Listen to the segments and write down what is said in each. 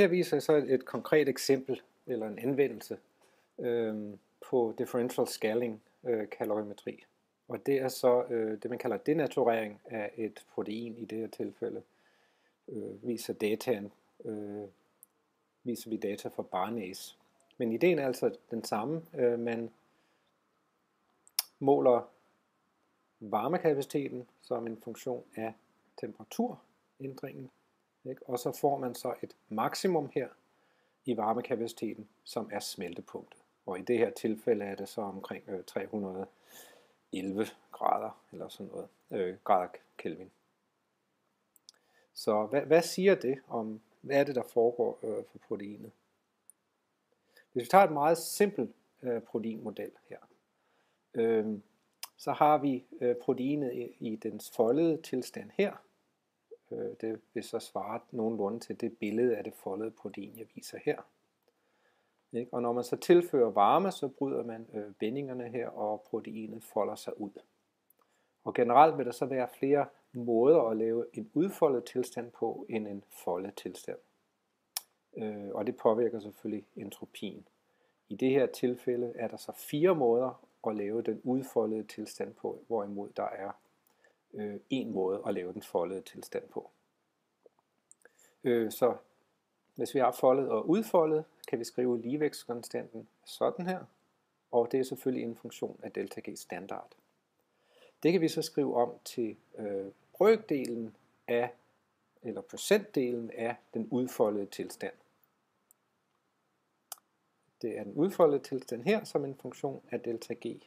Her viser jeg så et, et konkret eksempel eller en anvendelse øh, på differential scaling øh, kalorimetri. Og det er så øh, det, man kalder denaturering af et protein i det her tilfælde. Øh, viser dataen, øh, viser vi data for barnæs. Men ideen er altså den samme. Øh, man måler varmekapaciteten som en funktion af temperaturændringen. Ikke? Og så får man så et maksimum her i varmekapaciteten, som er smeltepunktet. Og i det her tilfælde er det så omkring øh, 311 grader, eller sådan noget, øh, grader Kelvin. Så hvad, hvad siger det om, hvad er det, der foregår øh, for proteinet? Hvis vi tager et meget simpelt øh, proteinmodel her, øh, så har vi øh, proteinet i, i dens foldede tilstand her. Øh, det vil så svare nogenlunde til det billede af det foldede protein, jeg viser her. Ikke? Og når man så tilfører varme, så bryder man øh, bindingerne her, og proteinet folder sig ud. Og generelt vil der så være flere måder at lave en udfoldet tilstand på, end en foldet tilstand. Øh, og det påvirker selvfølgelig entropien. I det her tilfælde er der så fire måder at lave den udfoldede tilstand på, hvorimod der er øh, en måde at lave den foldede tilstand på. Øh, så hvis vi har foldet og udfoldet, kan vi skrive ligevægtskonstanten sådan her, og det er selvfølgelig en funktion af delta G standard. Det kan vi så skrive om til øh, brøkdelen af, eller procentdelen af den udfoldede tilstand. Det er den udfoldede tilstand her som en funktion af delta G,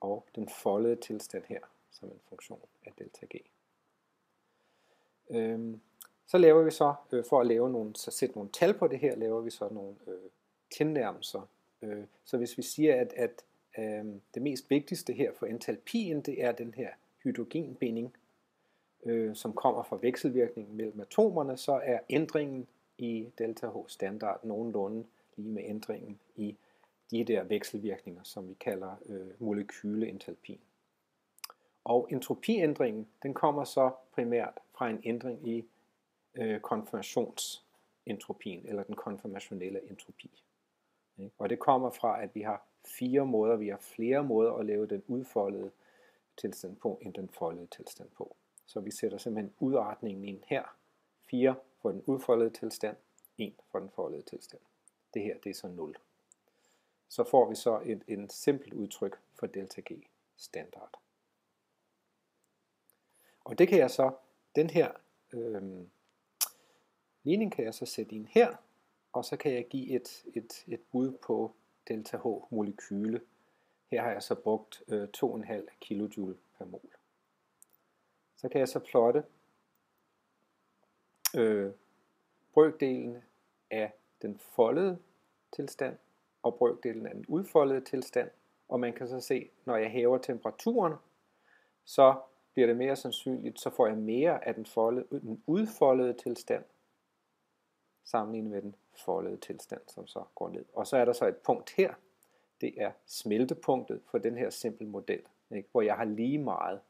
og den foldede tilstand her som en funktion af delta G. Øhm, så laver vi så, øh, for at lave nogle, så sætte nogle tal på det her, laver vi så nogle øh, tilnærmelser. Øh, så hvis vi siger, at, at øh, det mest vigtigste her for entalpien, det er den her hydrogenbinding, øh, som kommer fra vekselvirkningen mellem atomerne, så er ændringen i delta H standard nogenlunde lige med ændringen i de der vekselvirkninger, som vi kalder øh, molekyleentalpien. Og entropiændringen, den kommer så primært fra en ændring i øh, konfirmationsentropien, eller den konfirmationelle entropi. Og det kommer fra, at vi har fire måder, vi har flere måder at lave den udfoldede tilstand på, end den foldede tilstand på. Så vi sætter simpelthen udartningen ind her. 4 for den udfoldede tilstand, 1 for den foldede tilstand. Det her, det er så 0. Så får vi så et, en simpelt udtryk for delta G standard. Og det kan jeg så, den her øh, ligning kan jeg så sætte ind her, og så kan jeg give et, et, et bud på delta H molekyle. Her har jeg så brugt øh, 2,5 kJ per mol. Så kan jeg så plotte øh, brøkdelen af den foldede tilstand og brøkdelen af den udfoldede tilstand. Og man kan så se, når jeg hæver temperaturen, så bliver det mere sandsynligt, så får jeg mere af den, foldede, øh, den udfoldede tilstand, sammenlignet med den foldede tilstand, som så går ned. Og så er der så et punkt her, det er smeltepunktet for den her simple model, ikke? hvor jeg har lige meget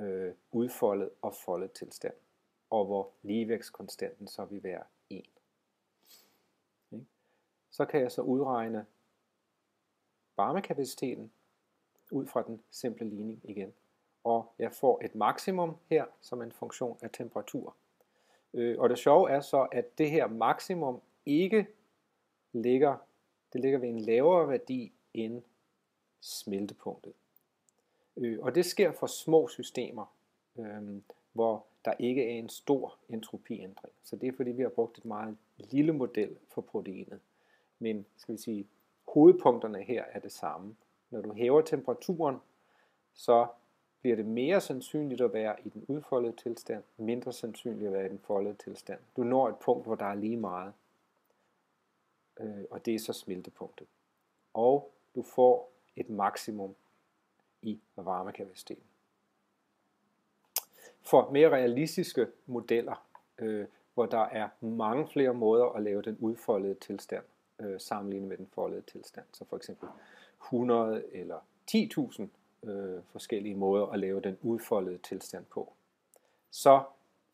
øh, udfoldet og foldet tilstand, og hvor ligevægtskonstanten så vil være 1. Ikke? Så kan jeg så udregne varmekapaciteten ud fra den simple ligning igen. Og jeg får et maksimum her som en funktion af temperatur. Øh, og det sjove er så, at det her maksimum ikke ligger, det ligger ved en lavere værdi end smeltepunktet. Øh, og det sker for små systemer, øh, hvor der ikke er en stor entropiændring. Så det er fordi, vi har brugt et meget lille model for proteinet. Men skal vi sige, hovedpunkterne her er det samme. Når du hæver temperaturen, så bliver det mere sandsynligt at være i den udfoldede tilstand, mindre sandsynligt at være i den foldede tilstand. Du når et punkt, hvor der er lige meget, øh, og det er så smeltepunktet. Og du får et maksimum i varmekapaciteten. For mere realistiske modeller, øh, hvor der er mange flere måder at lave den udfoldede tilstand øh, sammenlignet med den foldede tilstand, så for eksempel 100 eller 10.000 øh, forskellige måder at lave den udfoldede tilstand på. Så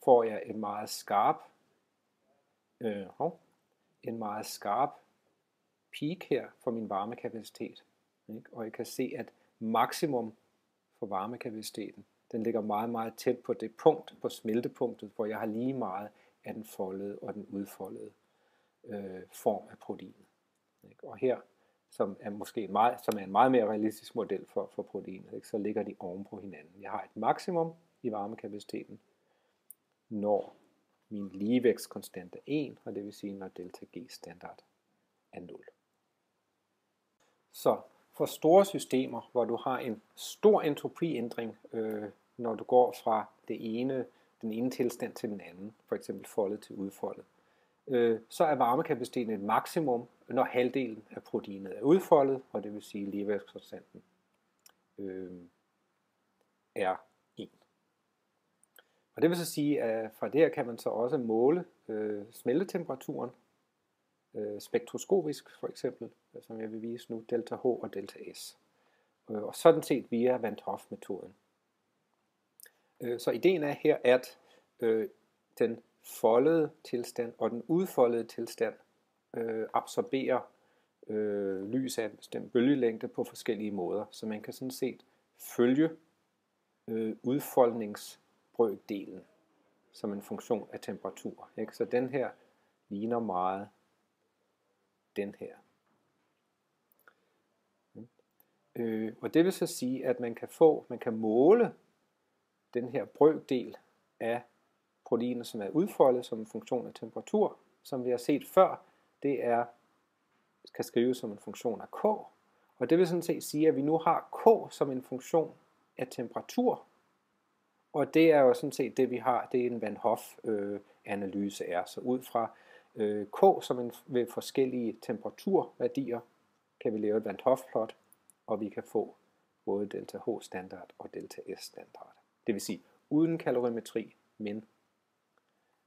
får jeg en meget skarp, øh, hov, en meget skarp peak her for min varmekapacitet. Ikke? Og jeg kan se, at maksimum for varmekapaciteten, den ligger meget, meget tæt på det punkt, på smeltepunktet, hvor jeg har lige meget af den foldede og den udfoldede øh, form af proteinet. Ikke? Og her, som er måske en meget, som er en meget mere realistisk model for, for proteinet, ikke? så ligger de oven på hinanden. Jeg har et maksimum i varmekapaciteten, når min ligevægtskonstante er 1, og det vil sige, når delta G standard er 0. Så for store systemer, hvor du har en stor entropiændring, øh, når du går fra det ene, den ene tilstand til den anden, for eksempel foldet til udfoldet, øh, så er varmekapaciteten et maksimum, når halvdelen af proteinet er udfoldet, og det vil sige ligevægtskonstanten øh, er 1. Og det vil så sige, at fra det kan man så også måle øh, smeltetemperaturen øh, spektroskopisk for eksempel, som jeg vil vise nu, delta H og delta S. Øh, og sådan set via Van Hoff-metoden. Øh, så ideen er her, at øh, den foldede tilstand og den udfoldede tilstand øh, absorberer øh, lys af en bestemt bølgelængde på forskellige måder. Så man kan sådan set følge øh, udfoldningsbrøkdelen som en funktion af temperatur. Ikke? Så den her ligner meget den her. Øh, og det vil så sige, at man kan få, man kan måle den her brøkdel af proteiner, som er udfoldet som en funktion af temperatur, som vi har set før, det er, kan skrives som en funktion af K. Og det vil sådan set sige, at vi nu har K som en funktion af temperatur, og det er jo sådan set det, vi har, det er en Van Hoff-analyse øh, er. Så ud fra øh, K som en, ved forskellige temperaturværdier, kan vi lave et Van Hoff-plot, og vi kan få både delta H standard og delta S standard. Det vil sige uden kalorimetri, men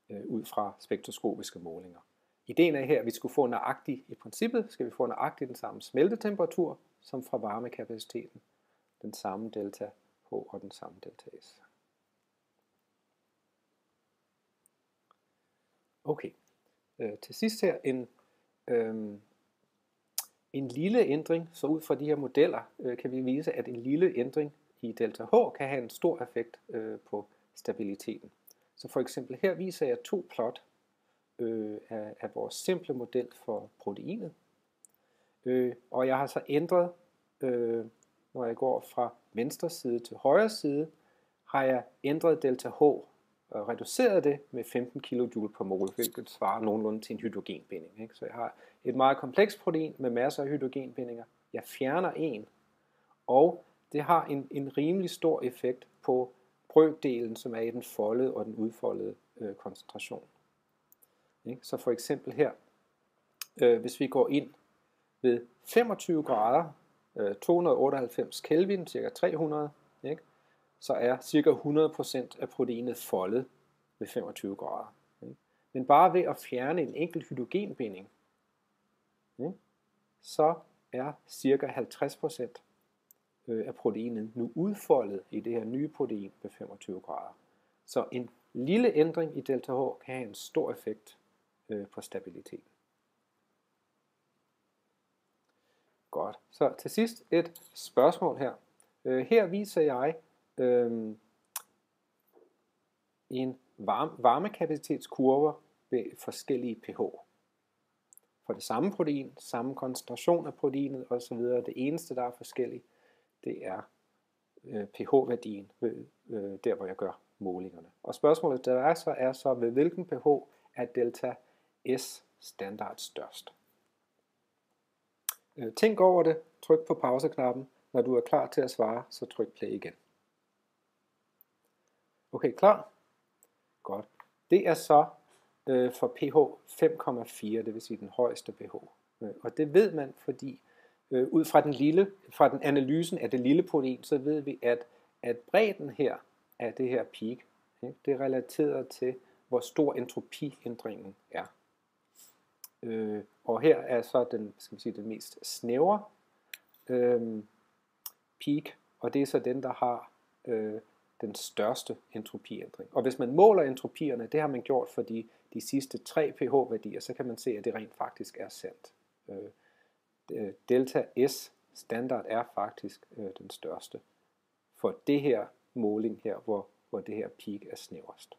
Øh, ud fra spektroskopiske målinger. Ideen er her, at vi skulle få nøjagtig, i princippet skal vi få nøjagtig den samme smeltetemperatur som fra varmekapaciteten, den samme delta H og den samme delta S. Okay, øh, til sidst her en, øh, en lille ændring, så ud fra de her modeller øh, kan vi vise, at en lille ændring i delta H kan have en stor effekt øh, på stabiliteten. Så for eksempel her viser jeg to plot øh, af, af vores simple model for proteinet. Øh, og jeg har så ændret, øh, når jeg går fra venstre side til højre side, har jeg ændret delta H og reduceret det med 15 kJ per mol, hvilket svarer nogenlunde til en hydrogenbinding. Ikke? Så jeg har et meget komplekst protein med masser af hydrogenbindinger. Jeg fjerner en, og det har en, en rimelig stor effekt på brøkdelen, som er i den foldede og den udfoldede øh, koncentration. Ikke? Så for eksempel her, øh, hvis vi går ind ved 25 grader, øh, 298 Kelvin, cirka 300, ikke? så er cirka 100% af proteinet foldet ved 25 grader. Ikke? Men bare ved at fjerne en enkelt hydrogenbinding, ikke? så er cirka 50% øh, er proteinet nu udfoldet i det her nye protein ved 25 grader. Så en lille ændring i delta H kan have en stor effekt øh, på stabiliteten. Godt. Så til sidst et spørgsmål her. Øh, her viser jeg øh, en varme, varmekapacitetskurve ved forskellige pH. For det samme protein, samme koncentration af proteinet osv. Det eneste, der er forskelligt, det er øh, pH-værdien, øh, der hvor jeg gør målingerne. Og spørgsmålet der er så, er så, ved hvilken pH er delta S standard størst? Øh, tænk over det, tryk på pauseknappen. Når du er klar til at svare, så tryk play igen. Okay, klar? Godt. Det er så øh, for pH 5,4, det vil sige den højeste pH. Øh, og det ved man, fordi øh, ud fra den lille, fra den analysen af det lille protein, så ved vi, at, at bredden her af det her peak, ikke, det er relateret til, hvor stor entropiændringen er. Øh, og her er så den, skal vi sige, den mest snævre øh, peak, og det er så den, der har øh, den største entropiændring. Og hvis man måler entropierne, det har man gjort for de, de sidste tre pH-værdier, så kan man se, at det rent faktisk er sandt. Øh, Øh, delta S standard er faktisk øh, den største for det her måling her, hvor, hvor det her peak er snæverst.